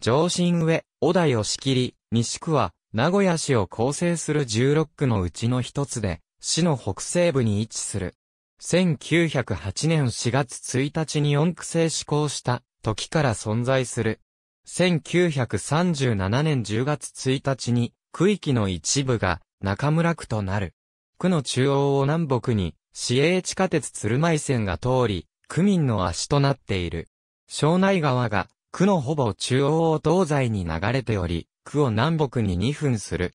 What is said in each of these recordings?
上新上、小田吉切り、西区は、名古屋市を構成する16区のうちの一つで、市の北西部に位置する。1908年4月1日に4区制施行した時から存在する。1937年10月1日に区域の一部が中村区となる。区の中央を南北に市営地下鉄鶴舞線が通り、区民の足となっている。庄内川が区のほぼ中央を東西に流れており、区を南北に2分する。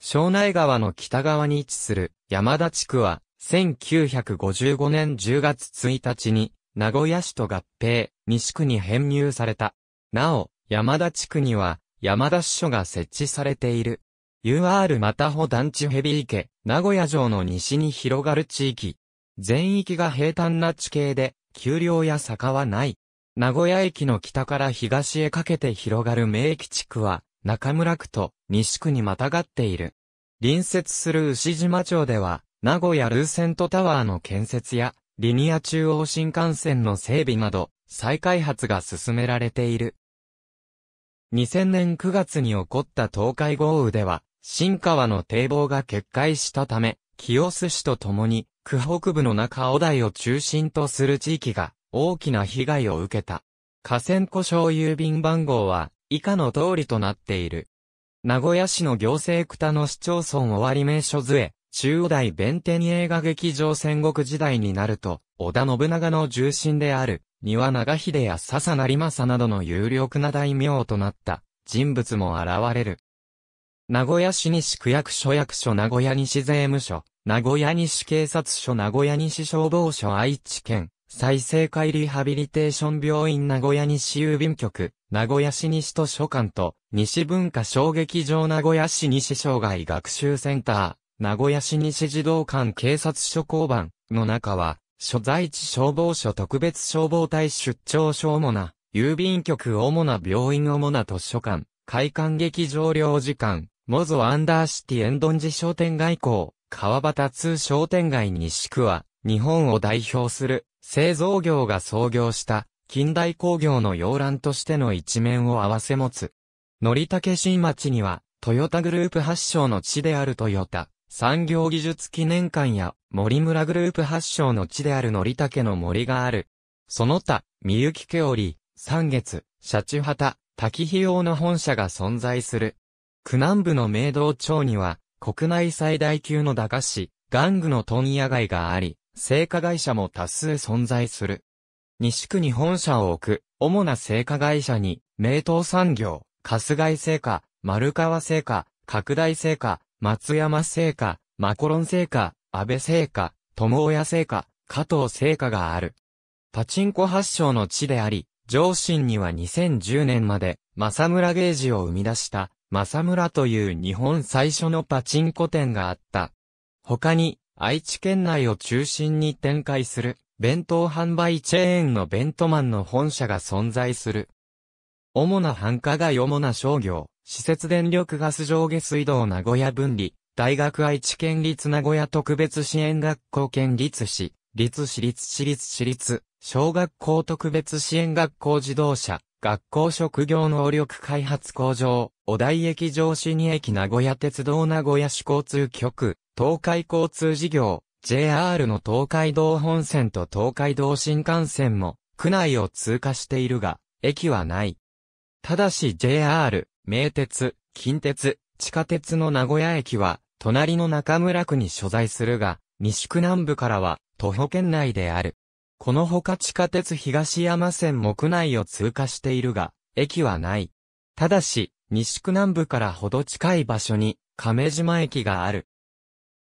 庄内川の北側に位置する山田地区は1955年10月1日に、名古屋市と合併、西区に編入された。なお、山田地区には、山田支所が設置されている。UR またほ団地ヘビ池、名古屋城の西に広がる地域。全域が平坦な地形で、丘陵や坂はない。名古屋駅の北から東へかけて広がる名駅地区は、中村区と西区にまたがっている。隣接する牛島町では、名古屋ルーセントタワーの建設や、リニア中央新幹線の整備など、再開発が進められている。2000年9月に起こった東海豪雨では、新川の堤防が決壊したため、清須市と共に、区北部の中尾台を中心とする地域が大きな被害を受けた。河川故障郵便番号は以下の通りとなっている。名古屋市の行政区田の市町村終わり名所図へ、中央大弁天映画劇場戦国時代になると、織田信長の重臣である、庭長秀や笹成政などの有力な大名となった人物も現れる。名古屋市西区役所役所名古屋西税務署、名古屋西警察署名古屋西消防署愛知県、再生会リハビリテーション病院名古屋西郵便局、名古屋市西図書館と、西文化小劇場名古屋市西障害学習センター、名古屋市西児童館警察署交番の中は、所在地消防署特別消防隊出張所主な、郵便局主な病院主な図書館、会館劇場領事館、モゾアンダーシティエンドンジ商店街港、川端通商店街西区は、日本を代表する製造業が創業した近代工業の洋蘭としての一面を合わせ持つ。のりたけ新町には、トヨタグループ発祥の地であるトヨタ、産業技術記念館や森村グループ発祥の地であるのりたけの森がある。その他、みゆきけおり、三月、車中畑、滝費用の本社が存在する。区南部の明道町には、国内最大級の駄菓子、玩具の問屋街があり、製菓会社も多数存在する。西区に本社を置く、主な製菓会社に、名東産業、春日井製菓、丸川製菓、拡大製菓、松山製菓、マコロン製菓、安倍製菓、友親製菓、加藤製菓がある。パチンコ発祥の地であり、上信には2010年まで、正村ゲージを生み出した、正村という日本最初のパチンコ店があった。他に、愛知県内を中心に展開する、弁当販売チェーンのベントマンの本社が存在する。主な繁華街主な商業、施設電力ガス上下水道名古屋分離、大学愛知県立名古屋特別支援学校県立市、立市立市立市立、小学校特別支援学校自動車、学校職業能力開発工場、小台駅上市に駅名古屋鉄道名古屋市交通局、東海交通事業、JR の東海道本線と東海道新幹線も、区内を通過しているが、駅はない。ただし JR、名鉄、近鉄、地下鉄の名古屋駅は、隣の中村区に所在するが、西区南部からは、徒歩圏内である。このほか地下鉄東山線も区内を通過しているが、駅はない。ただし、西区南部からほど近い場所に、亀島駅がある。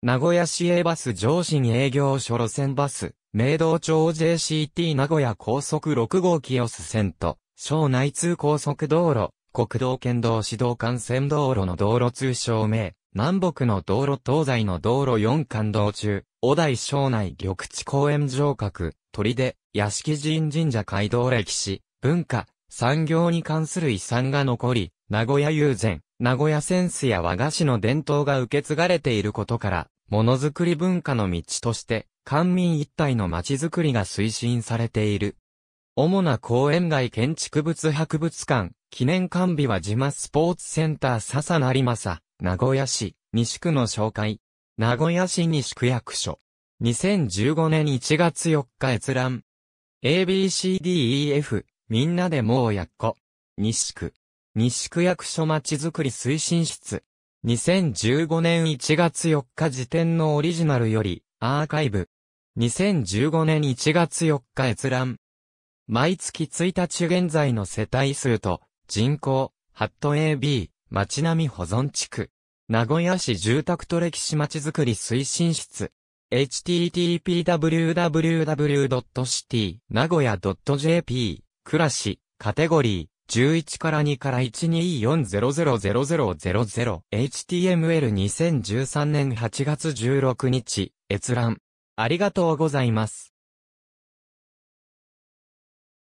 名古屋市営バス上信営業所路線バス、明道町 JCT 名古屋高速6号キオス線と、省内通高速道路、国道県道指導幹線道路の道路通称名、南北の道路東西の道路4環道中、小台省内緑地公園城郭、砦、屋敷神神社街道歴史、文化、産業に関する遺産が残り、名古屋友禅、名古屋センスや和菓子の伝統が受け継がれていることから、ものづくり文化の道として、官民一体の街づくりが推進されている。主な公園街建築物博物館、記念館日は島スポーツセンター笹成正、名古屋市、西区の紹介。名古屋市西区役所。2015年1月4日閲覧。ABCDEF、みんなでもうやっこ。西区。西区役所まちづくり推進室。2015年1月4日時点のオリジナルより、アーカイブ。2015年1月4日閲覧。毎月1日現在の世帯数と、人口、ハット AB、町並み保存地区。名古屋市住宅と歴史まちづくり推進室。http www.city 名古屋 .jp 暮らしカテゴリー11から2から124000000 HTML2013 年8月16日閲覧ありがとうございます。